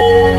Thank you.